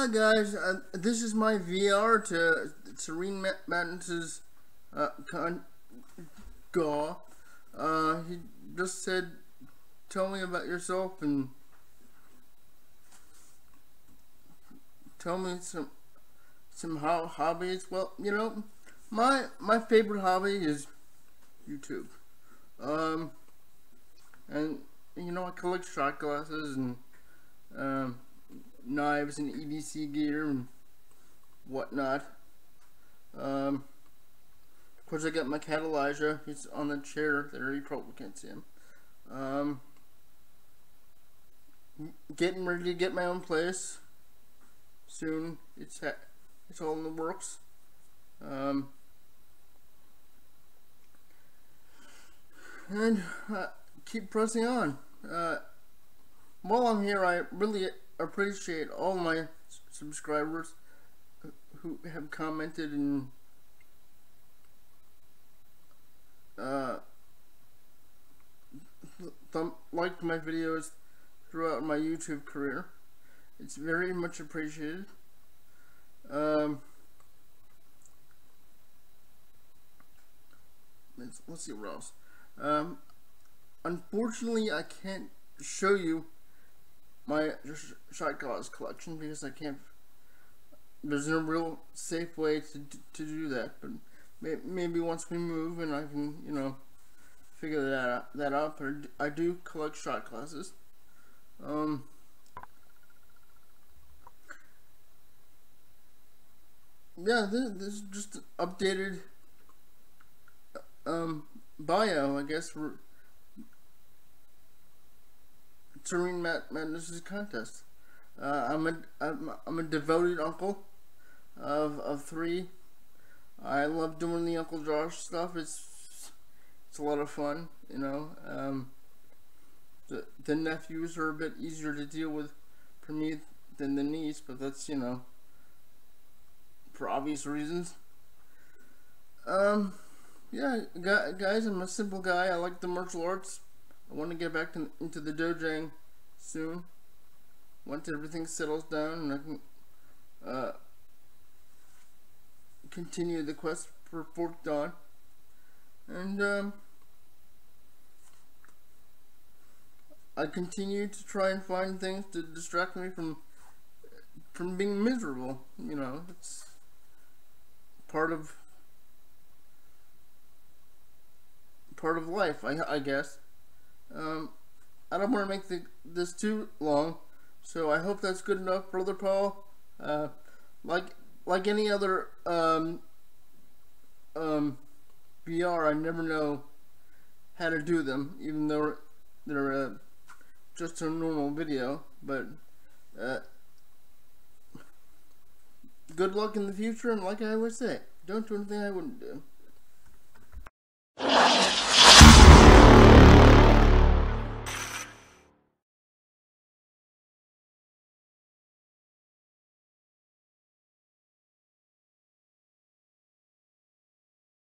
Hi guys, uh, this is my VR to Serene Madness's uh, Gaw. Uh, he just said, tell me about yourself and tell me some some ho hobbies. Well, you know, my my favorite hobby is YouTube. Um, and you know, I collect shot glasses and um knives and EDC gear and whatnot. Um, of course, I got my cat Elijah. He's on the chair there. You probably can't see him. Um, getting ready to get my own place soon. It's it's all in the works. Um, and uh, keep pressing on. Uh, while I'm here, I really appreciate all my subscribers who have commented and uh, liked my videos throughout my YouTube career. It's very much appreciated. Um, let's, let's see what else. Um, unfortunately, I can't show you my shot glass collection because I can't. There's no real safe way to to do that, but maybe once we move and I can, you know, figure that out, that out. But I do collect shot glasses. Um. Yeah, this, this is just updated um, bio, I guess, Serene Madness's contest. Uh, I'm a I'm, I'm a devoted uncle of of three. I love doing the Uncle Josh stuff. It's it's a lot of fun, you know. Um, the the nephews are a bit easier to deal with for me than the niece, but that's you know for obvious reasons. Um, yeah, guys, I'm a simple guy. I like the martial arts. I want to get back to, into the dojang soon. Once everything settles down and I can uh, continue the quest for Fourth Dan. And um, I continue to try and find things to distract me from from being miserable. You know, it's part of part of life, I, I guess. Um, I don't want to make the, this too long, so I hope that's good enough, Brother Paul. Uh, like like any other um, um, VR, I never know how to do them, even though they're uh, just a normal video. But uh, good luck in the future, and like I always say, don't do anything I wouldn't do.